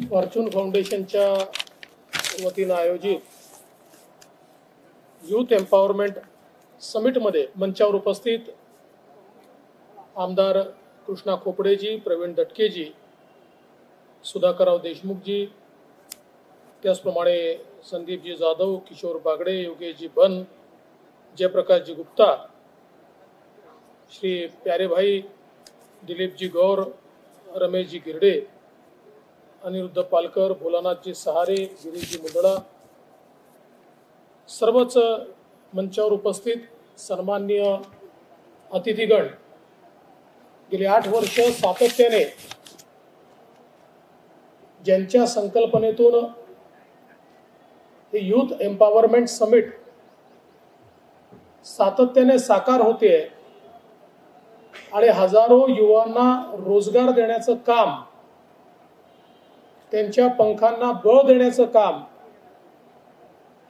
Fortune फाउंडेशनच्या वतीनं आयोजित यूथ एम्पॉवरमेंट समिटमध्ये मंचावर उपस्थित आमदार कृष्णा खोपडेजी प्रवीण दटकेजी सुधाकरराव देशमुखजी त्याचप्रमाणे संदीपजी जाधव किशोर बागडे योगेशजी बन जयप्रकाशजी गुप्ता श्री प्यारेभाई दिलीपजी गौर रमेशजी गिरडे अनिरुद्ध पालकर भोलानाथजी सहारे गिरीजी मुंदडा सर्वच मंचावर उपस्थित सन्माननीय अतिथीगण. गेली आठ वर्ष सातत्याने ज्यांच्या संकल्पनेतून हे यूथ एम्पॉवरमेंट समिट सातत्याने साकार होते आणि हजारो युवांना रोजगार देण्याचं काम त्यांच्या पंखांना बळ देण्याचं काम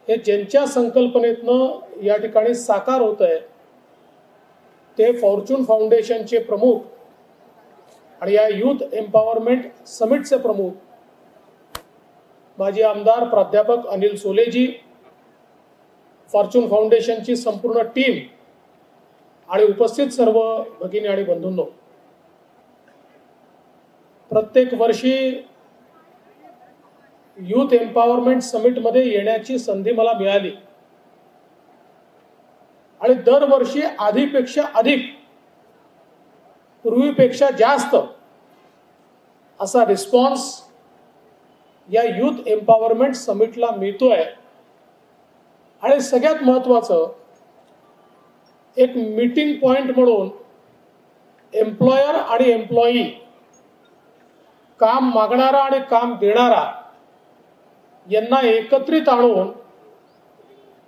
हे ज्यांच्या संकल्पनेतनं या ठिकाणी साकार होत आहे ते फॉर्च्यून फाउंडेशनचे प्रमुख आणि या यूथ एम्पॉवरमेंट समिटचे प्रमुख माजी आमदार प्राध्यापक अनिल सोलेजी फॉर्च्यून फाउंडेशनची संपूर्ण टीम आणि उपस्थित सर्व भगिनी आणि बंधूंनो प्रत्येक वर्षी यूथ एम्पॉवरमेंट समिटमध्ये येण्याची संधी मला मिळाली. आणि दरवर्षी आधीपेक्षा अधिक पूर्वीपेक्षा जास्त असा रिस्पॉन्स या यूथ एम्पॉवरमेंट समिटला मिळतोय. आणि सगळ्यात महत्वाचं एक मीटिंग पॉइंट म्हणून एम्प्लॉयर आणि एम्प्लॉई काम मागणारा आणि काम देणारा यांना एकत्रित आणून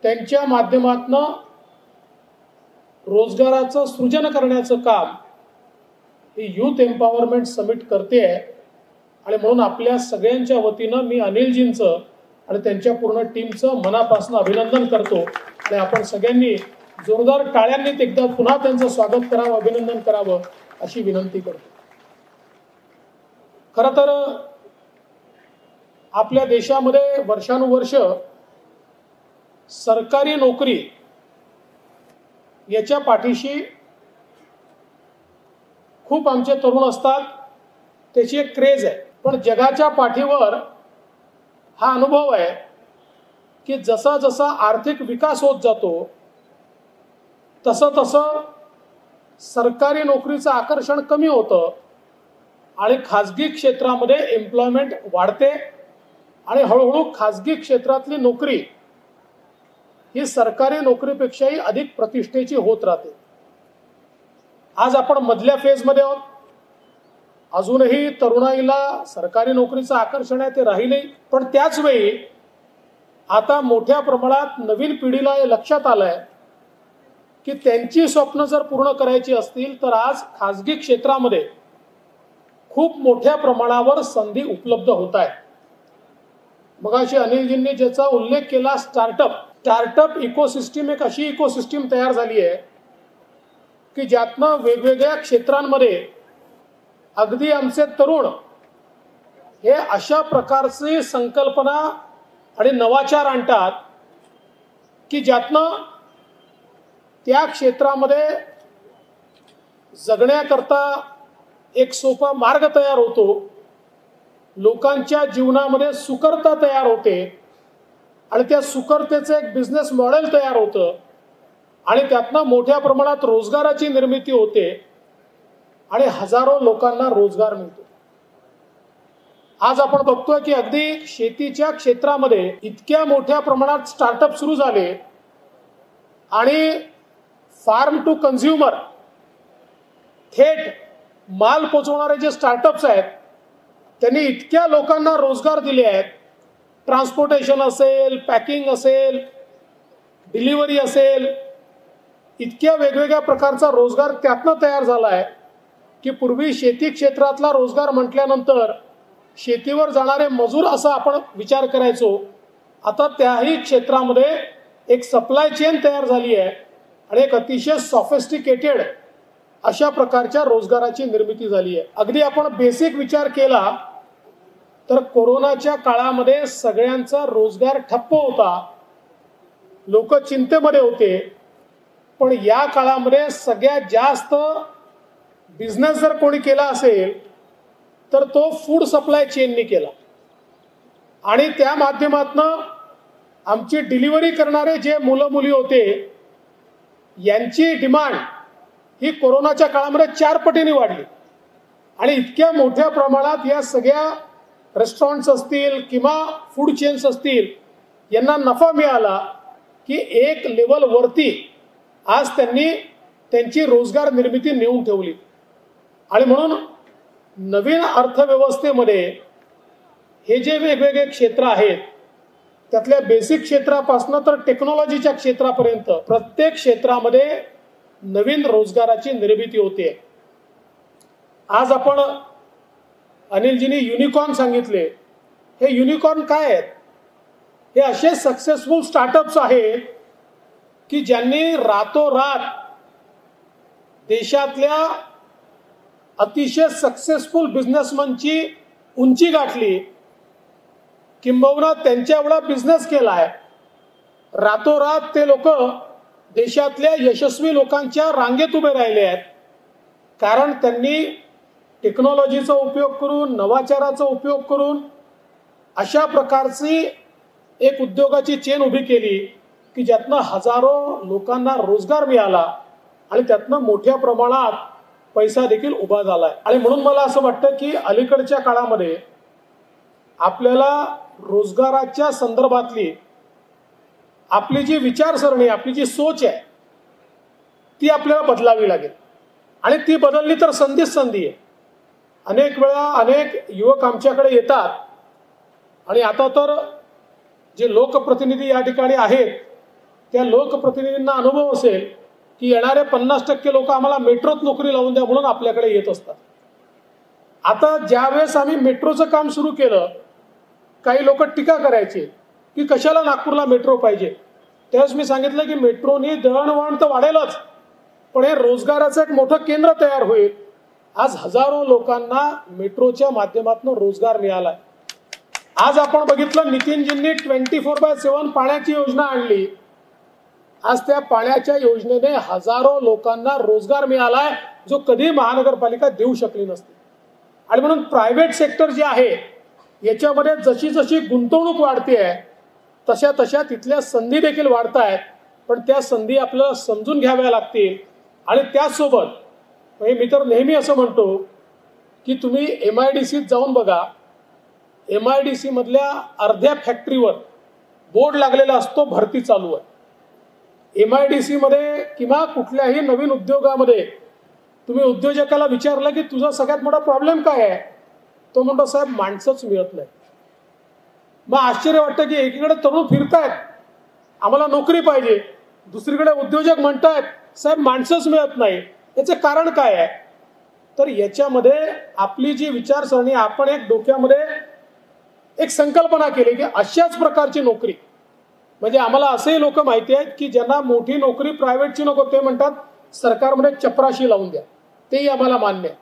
त्यांच्या माध्यमातनं रोजगाराचं सृजन करण्याचं काम ही यूथ एम्पॉवरमेंट समिट करते आणि म्हणून आपल्या सगळ्यांच्या वतीनं मी अनिलजींचं आणि त्यांच्या पूर्ण टीमचं मनापासून अभिनंदन करतो. आणि आपण सगळ्यांनी जोरदार टाळ्यांनी एकदा पुन्हा त्यांचं स्वागत करावं अभिनंदन करावं अशी विनंती करतो. खरं तर आपल्या देशामध्ये वर्षानुवर्ष सरकारी नोकरी याच्या पाठीशी खूप आमचे तरुण असतात. त्याची एक क्रेज आहे. पण जगाच्या पाठीवर हा अनुभव आहे की जसा जसा आर्थिक विकास होत जातो तसं तसं सरकारी नोकरीचं आकर्षण कमी होतं आणि खाजगी क्षेत्रामध्ये एम्प्लॉयमेंट वाढते. आणि हळूहळू खाजगी क्षेत्रातली नोकरी ही सरकारी नोकरीपेक्षाही अधिक प्रतिष्ठेची होत राहते. आज आपण मधल्या फेजमध्ये आहोत. अजूनही तरुणाईला सरकारी नोकरीचं आकर्षण आहे ते राहिले पण त्याच वेळी आता मोठ्या प्रमाणात नवीन पिढीला हे लक्षात आलंय की त्यांची स्वप्न जर पूर्ण करायची असतील तर आज खाजगी क्षेत्रामध्ये खूप मोठ्या प्रमाणावर संधी उपलब्ध होत आहेत. मगाशी अनिलजींनी ज्याचा उल्लेख केला स्टार्टअप स्टार्टअप इकोसिस्टीम एक अशी इकोसिस्टीम तयार झाली आहे की ज्यातनं वेगवेगळ्या क्षेत्रांमध्ये अगदी आमचे तरुण हे अशा प्रकारची संकल्पना आणि नवाचार आणतात की ज्यातनं त्या क्षेत्रामध्ये जगण्याकरता एक सोपा मार्ग तयार होतो. लोकांच्या जीवनामध्ये सुकरता तयार होते आणि त्या सुकरतेचं एक बिझनेस मॉडेल तयार होतं आणि त्यातनं मोठ्या प्रमाणात रोजगाराची निर्मिती होते आणि हजारो लोकांना रोजगार मिळतो. आज आपण बघतोय की अगदी शेतीच्या क्षेत्रामध्ये इतक्या मोठ्या प्रमाणात स्टार्टअप सुरू झाले आणि फार्म टू कन्झ्युमर थेट माल पोचवणारे जे स्टार्टअप्स आहेत त्यांनी इतक्या लोकांना रोजगार दिले आहेत. ट्रान्सपोर्टेशन असेल पॅकिंग असेल डिलिव्हरी असेल इतक्या वेगवेगळ्या प्रकारचा रोजगार त्यातनं तयार झाला आहे की पूर्वी शेती क्षेत्रातला रोजगार म्हटल्यानंतर शेतीवर जाणारे मजूर असा आपण विचार करायचो. आता त्याही क्षेत्रामध्ये एक सप्लाय चेन तयार झाली आहे आणि एक अतिशय सॉफिस्टिकेटेड अशा प्रकारच्या रोजगाराची निर्मिती झाली आहे. अगदी आपण बेसिक विचार केला तर कोरोनाच्या काळामध्ये सगळ्यांचा रोजगार ठप्प होता. लोक चिंतेमध्ये होते. पण या काळामध्ये सगळ्यात जास्त बिझनेस जर कोणी केला असेल तर तो फूड सप्लाय चेननी केला. आणि त्या माध्यमातनं आमची डिलिव्हरी करणारे जे मुलं मुली होते यांची डिमांड ही कोरोनाच्या काळामध्ये चार पटीने वाढली. आणि इतक्या मोठ्या प्रमाणात या सगळ्या रेस्टॉरंट्स असतील किंवा फूड चेन्स असतील यांना नफा मिळाला की एक लेवल वरती आज त्यांनी त्यांची रोजगार निर्मिती नेऊन ठेवली. आणि म्हणून नवीन अर्थव्यवस्थेमध्ये हे जे वेगवेगळे क्षेत्र आहेत त्यातल्या बेसिक क्षेत्रापासून तर टेक्नॉलॉजीच्या क्षेत्रापर्यंत प्रत्येक क्षेत्रामध्ये नवीन रोजगाराची निर्मिती होते. आज आपण अनिलजीने युनिकॉर्न सांगितले. हे युनिकॉर्न काय आहेत? हे असे सक्सेसफुल स्टार्टअप्स आहेत की ज्यांनी रातोरात देशातल्या अतिशय सक्सेसफुल बिझनेसमनची उंची गाठली. किंबहुना त्यांच्या एवढा बिझनेस केला आहे रातोरात ते लोक देशातल्या यशस्वी लोकांच्या रांगेत उभे राहिले आहेत. कारण त्यांनी टेक्नॉलॉजीचा उपयोग करून नवाचाराचा उपयोग करून अशा प्रकारची एक उद्योगाची चेन उभी केली की ज्यातनं हजारो लोकांना रोजगार मिळाला आणि त्यातनं मोठ्या प्रमाणात पैसा देखील उभा आहे आणि म्हणून मला असं वाटतं की अलीकडच्या काळामध्ये आपल्याला रोजगाराच्या संदर्भातली आपली जी विचारसरणी आपली जी सोच आहे ती आपल्याला बदलावी लागेल. आणि ती बदलली तर संधीच संधी आहे. अनेक वेळा अनेक युवक आमच्याकडे येतात. आणि आता तर जे लोकप्रतिनिधी या ठिकाणी आहेत त्या लोकप्रतिनिधींना अनुभव असेल की येणारे पन्नास टक्के लोक आम्हाला मेट्रोत नोकरी लावून द्या म्हणून आपल्याकडे येत असतात. आता ज्यावेळेस आम्ही मेट्रोचं काम सुरू केलं काही लोक टीका करायचे की कशाला नागपूरला मेट्रो पाहिजे. त्यावेळेस मी सांगितलं की मेट्रोनी दळणवळण तर वाढेलच पण हे रोजगाराचं एक मोठं केंद्र तयार होईल. आज हजारो लोकांना मेट्रोच्या माध्यमातून रोजगार मिळालाय. आज आपण बघितलं नितीनजींनी ट्वेंटी फोर बाय सेव्हन पाण्याची योजना आणली. आज त्या पाण्याच्या योजनेने हजारो लोकांना रोजगार मिळालाय जो कधी महानगरपालिका देऊ शकली नसती. आणि म्हणून प्रायव्हेट सेक्टर जे आहे याच्यामध्ये जशी जशी गुंतवणूक वाढते आहे तशा तशा तिथल्या संधी देखील वाढत आहेत पण त्या संधी आपल्याला समजून घ्याव्या लागतील. आणि त्याचसोबत म्हणजे मी तर नेहमी असं म्हणतो की तुम्ही एम आय डी सीत जाऊन बघा. एम आय डी सी मधल्या अर्ध्या फॅक्टरीवर बोर्ड लागलेला असतो भरती चालू आहे. एम आय डी सीमध्ये किंवा कुठल्याही नवीन उद्योगामध्ये तुम्ही उद्योजकाला विचारलं की तुझा सगळ्यात मोठा प्रॉब्लेम काय आहे? तो म्हणतो साहेब माणसंच मिळत नाही. मग आश्चर्य वाटतं की एकीकडे तरुण फिरतायत. आम्हाला नोकरी पाहिजे. दुसरीकडे उद्योजक म्हणतायत साहेब माणसंच मिळत नाही. याचं कारण काय आहे? तर याच्यामध्ये आपली जी विचारसरणी आपण एक डोक्यामध्ये एक संकल्पना केली की अशाच प्रकारची नोकरी. म्हणजे आम्हाला असेही लोक माहिती आहेत की ज्यांना मोठी नोकरी प्रायव्हेटची नको ते म्हणतात सरकारमध्ये चपराशी लावून द्या. तेही आम्हाला मान्य आहे.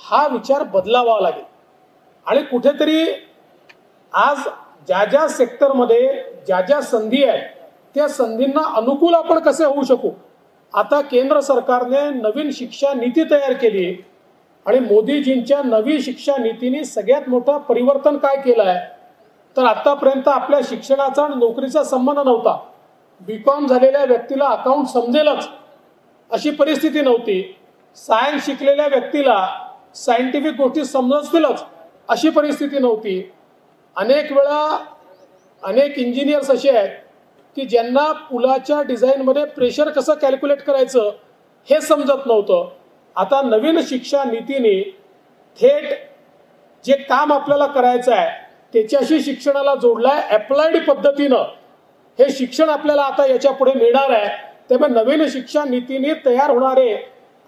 हा विचार बदलावा लागेल. आणि कुठेतरी आज ज्या ज्या सेक्टरमध्ये ज्या ज्या संधी आहेत त्या संधींना अनुकूल आपण कसे होऊ शकू? आता केंद्र सरकारने नवीन शिक्षा नीती तयार केली आणि मोदीजींच्या नवी शिक्षा नीतीने सगळ्यात मोठं परिवर्तन काय केलं आहे? तर आतापर्यंत आपल्या शिक्षणाचा आणि नोकरीचा संबंध नव्हता. बी कॉम झालेल्या व्यक्तीला अकाउंट समजेलच अशी परिस्थिती नव्हती. सायन्स शिकलेल्या व्यक्तीला सायंटिफिक गोष्टी समजतीलच अशी परिस्थिती नव्हती. अनेक वेळा अनेक इंजिनियर्स असे आहेत की ज्यांना पुलाच्या डिझाईनमध्ये प्रेशर कसं कॅल्क्युलेट करायचं हे समजत नव्हतं. आता नवीन शिक्षा नीतीने थेट जे काम आपल्याला करायचं आहे त्याच्याशी शिक्षणाला जोडलाय अप्लाइड पद्धतीनं हे शिक्षण आपल्याला आता याच्यापुढे मिळणार आहे. त्यामुळे नवीन शिक्षा नीतीने तयार होणारे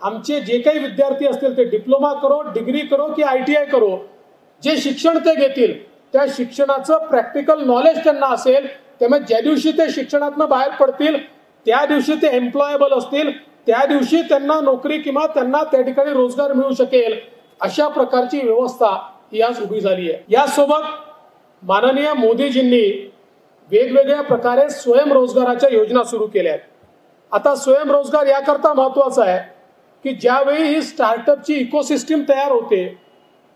आमचे जे काही विद्यार्थी असतील ते डिप्लोमा करो डिग्री करो की आय टी आय करो जे शिक्षण ते घेतील त्या शिक्षणाचं प्रॅक्टिकल नॉलेज त्यांना असेल त्यामुळे ज्या दिवशी ते शिक्षणातनं बाहेर पडतील त्या दिवशी ते एम्प्लॉयबल असतील त्या दिवशी त्यांना नोकरी किंवा त्यांना त्या ठिकाणी रोजगार मिळू शकेल अशा प्रकारची व्यवस्था ही आज उभी झाली आहे. यासोबत माननीय मोदीजींनी वेगवेगळ्या प्रकारे स्वयंरोजगाराच्या योजना सुरू केल्या आहेत. आता स्वयंरोजगार याकरता महत्त्वाचा आहे की ज्यावेळी ही स्टार्टअपची इकोसिस्टीम तयार होते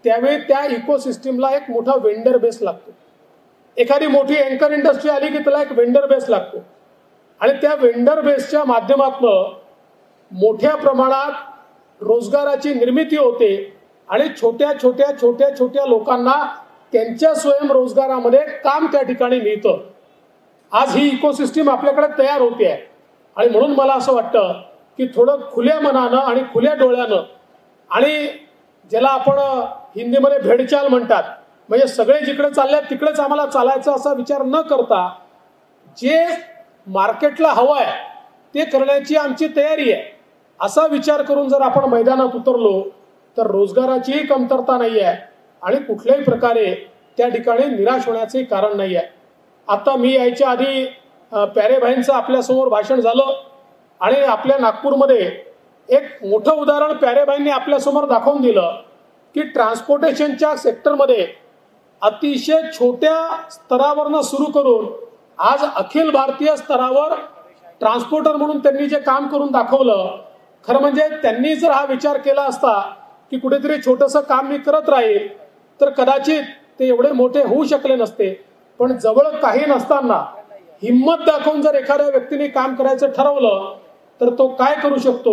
त्यावेळी त्या इकोसिस्टीमला एक मोठा वेंडर बेस लागतो. एखादी मोठी अँकर इंडस्ट्री आली की त्याला एक वेंडर बेस लागतो. आणि त्या वेंडर बेसच्या माध्यमातनं मोठ्या प्रमाणात रोजगाराची निर्मिती होते आणि छोट्या छोट्या छोट्या छोट्या लोकांना त्यांच्या स्वयंरोजगारामध्ये काम त्या ठिकाणी मिळतं. आज ही इकोसिस्टीम आपल्याकडे तयार होते आहे. आणि म्हणून मला असं वाटतं की थोडं खुल्या मनानं आणि खुल्या डोळ्यानं आणि ज्याला आपण हिंदीमध्ये भेडचाल म्हणतात म्हणजे सगळे जिकडे चालले तिकडेच आम्हाला चालायचं असा विचार न करता जे मार्केटला हवं आहे ते करण्याची आमची तयारी आहे. असा विचार करून जर आपण मैदानात उतरलो तर रोजगाराचीही कमतरता नाही आहे आणि कुठल्याही प्रकारे त्या ठिकाणी निराश होण्याचे कारण नाही आहे आता मी यायच्या आधी अ, प्यारेभाईंचं आपल्यासमोर भाषण झालं आणि आपल्या नागपूरमध्ये एक मोठं उदाहरण प्यारेभाईंनी आपल्यासमोर दाखवून दिलं की ट्रान्सपोर्टेशनच्या सेक्टरमध्ये अतिशय छोट्या स्तरावरनं सुरू करून आज अखिल भारतीय स्तरावर ट्रान्सपोर्टर म्हणून त्यांनी जे काम करून दाखवलं खरं म्हणजे त्यांनी जर हा विचार केला असता की कुठेतरी छोटंसं काम मी करत राहील तर कदाचित ते एवढे मोठे होऊ शकले नसते. पण जवळ काही नसताना हिंमत दाखवून जर एखाद्या व्यक्तीने काम करायचं ठरवलं तर तो काय करू शकतो?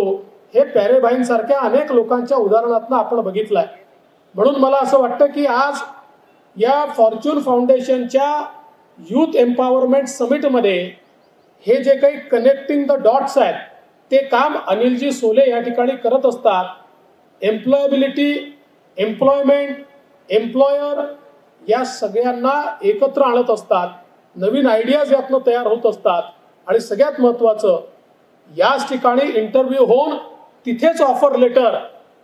हे प्यारेभाईंसारख्या अनेक लोकांच्या उदाहरणातनं आपण बघितलंय. म्हणून मला असं वाटतं की आज या फॉर्च्यून फाउंडेशनच्या यूथ एम्पॉवरमेंट समिटमध्ये हे जे काही कनेक्टिंग द डॉट्स आहेत ते काम अनिलजी सोले या ठिकाणी करत असतात. एम्प्लॉयबिलिटी एम्प्लॉयमेंट एम्प्लॉयर या सगळ्यांना एकत्र आणत असतात. नवीन आयडियाज यातनं तयार होत असतात. आणि सगळ्यात महत्त्वाचं याच ठिकाणी इंटरव्ह्यू होऊन तिथेच ऑफर लेटर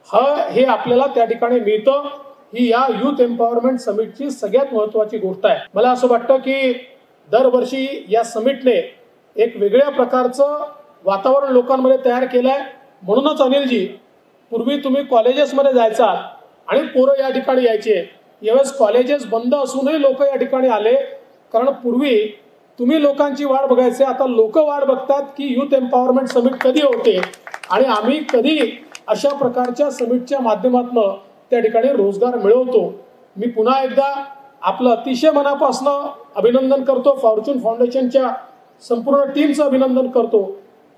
ह हे आपल्याला त्या ठिकाणी मिळतं. ही या युथ एम्पॉवरमेंट समिटची सगळ्यात महत्वाची गोष्ट आहे. मला असं वाटतं की दरवर्षी या समिटने एक वेगळ्या प्रकारचं वातावरण लोकांमध्ये तयार केलं आहे म्हणूनच अनिलजी पूर्वी तुम्ही कॉलेजेसमध्ये जायचा आणि पोरं या ठिकाणी यायचे. यावेळेस कॉलेजेस बंद असूनही लोक या ठिकाणी आले. कारण पूर्वी तुम्ही लोकांची वाट बघायचे आता लोक वाट बघतात की युथ एम्पॉवरमेंट समिट कधी होते? आणि आम्ही कधी अशा प्रकारच्या समिटच्या माध्यमातून त्या ठिकाणी रोजगार मिळवतो. मी पुन्हा एकदा आपलं अतिशय मनापासनं अभिनंदन करतो. फॉर्च्यून फाउंडेशनच्या संपूर्ण टीमचं अभिनंदन करतो.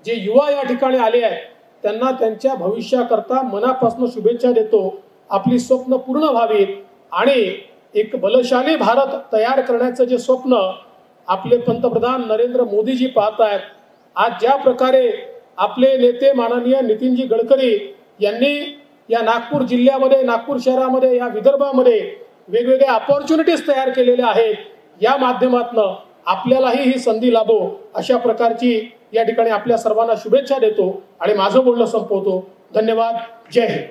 जे युवा या ठिकाणी आले आहेत त्यांना त्यांच्या भविष्याकरता मनापासून शुभेच्छा देतो. आपली स्वप्न पूर्ण व्हावीत आणि एक बलशाली भारत तयार करण्याचं जे स्वप्न आपले पंतप्रधान नरेंद्र मोदीजी पाहत आहेत आज ज्या प्रकारे आपले नेते माननीय नितीनजी गडकरी यांनी या नागपूर जिल्ह्यामध्ये नागपूर शहरामध्ये या विदर्भामध्ये वेगवेगळ्या अपॉर्च्युनिटीज तयार केलेल्या आहेत. या माध्यमातनं आपल्यालाही ही संधी लाभो अशा प्रकारची या ठिकाणी आपल्या सर्वांना शुभेच्छा देतो आणि माझं बोलणं संपवतो. धन्यवाद. जय हिंद.